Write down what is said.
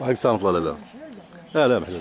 وعليكم السلام ورحمه الله لا؟ لا لا محلول.